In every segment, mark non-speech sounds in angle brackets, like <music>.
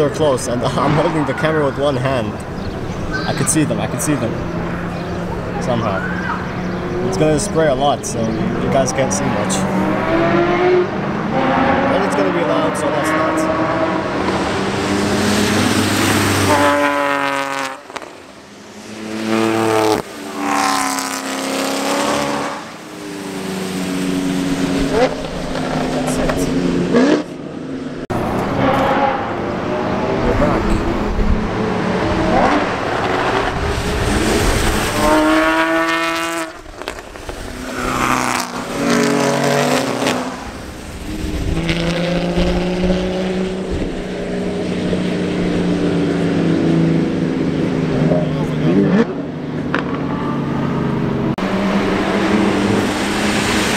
they're close, and <laughs> I'm holding the camera with one hand. I could see them, I could see them. Somehow. It's gonna spray a lot, so you guys can't see much. And it's gonna be loud, so that's not. That's it. We're back.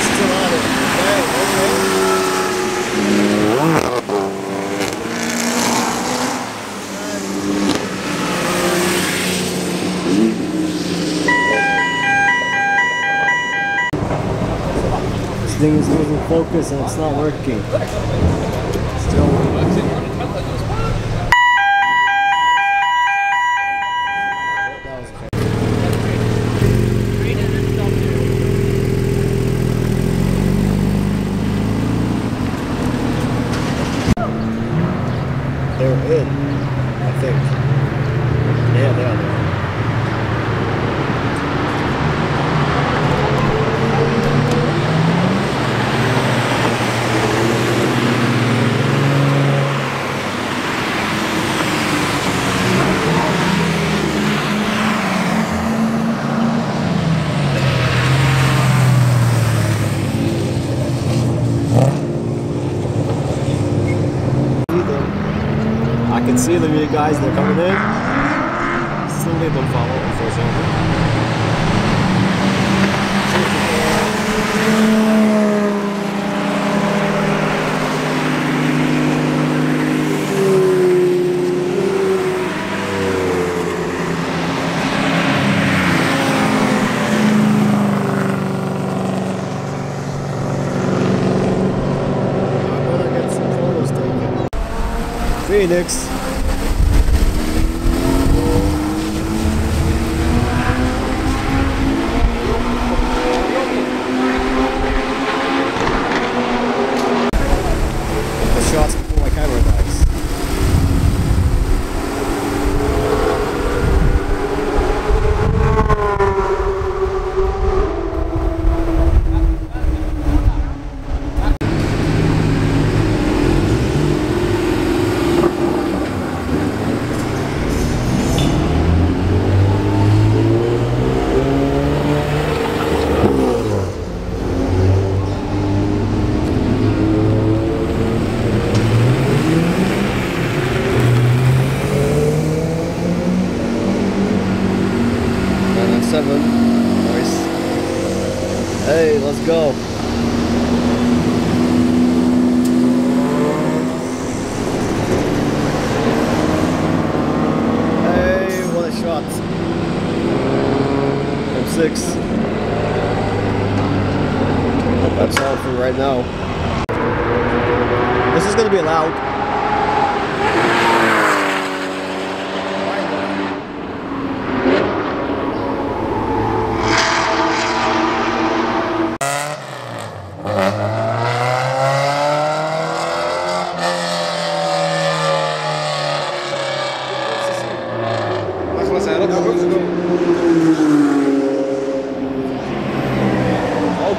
Still on it. Okay, okay. This thing is losing focus and it's not working. lid opvallen of zo. Phoenix. Go. Hey, what a shot. M6. That's all for right now. This is gonna be loud.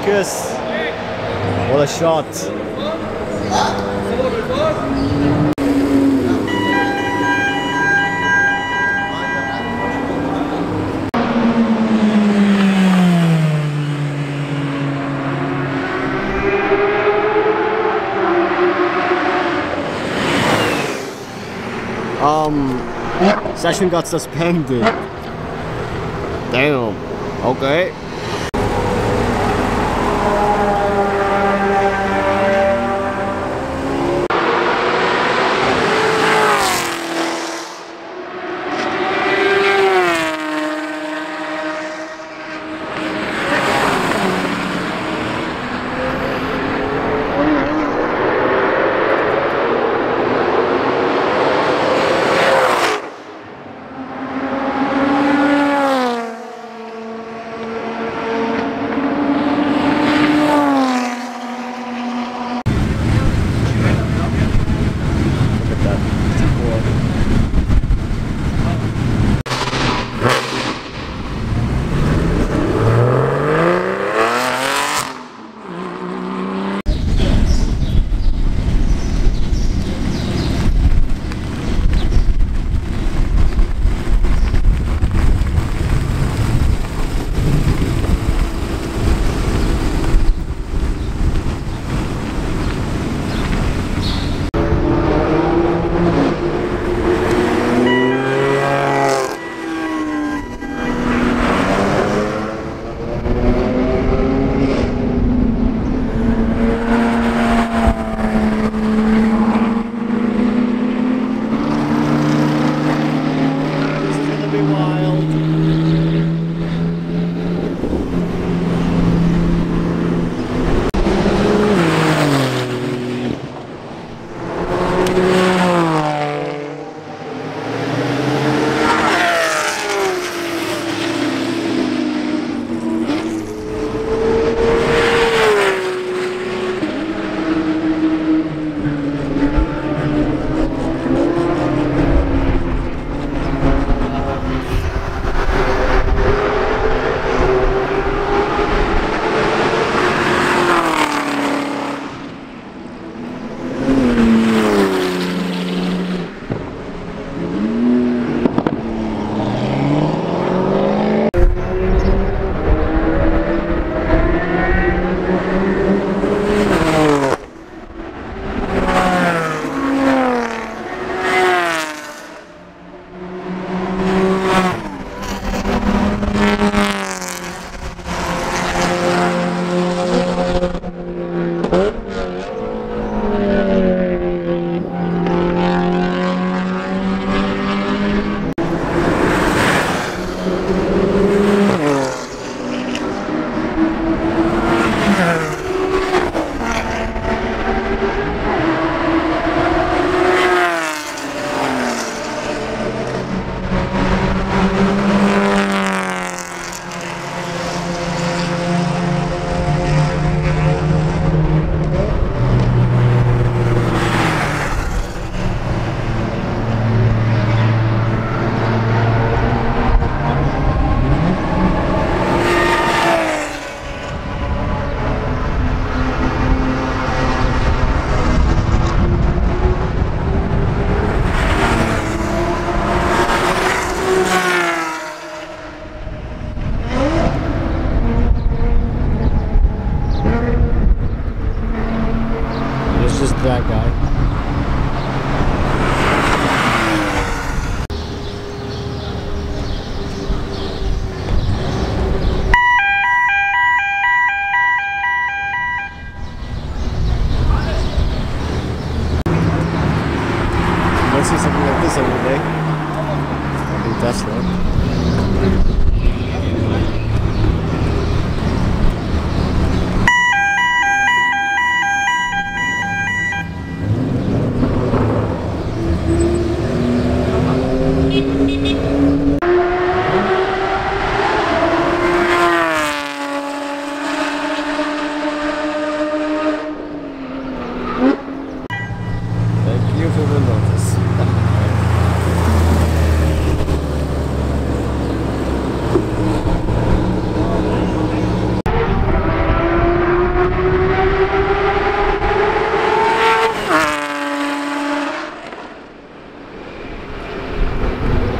Focus. What a shot. Um, session got suspended. Damn. Okay.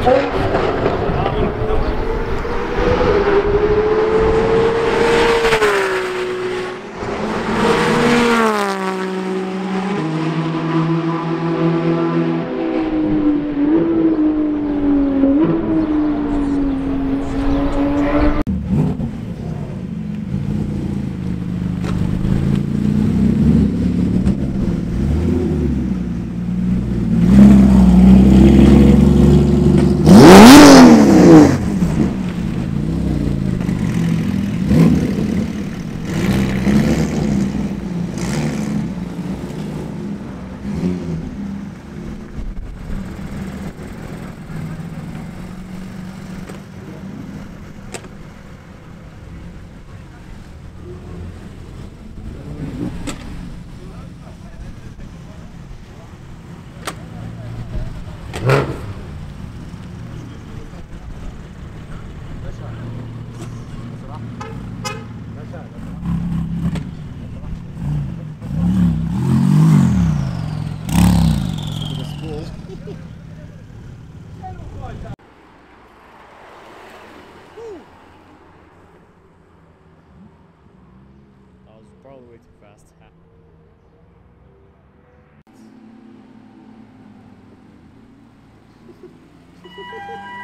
I was probably way too fast. <laughs> <laughs>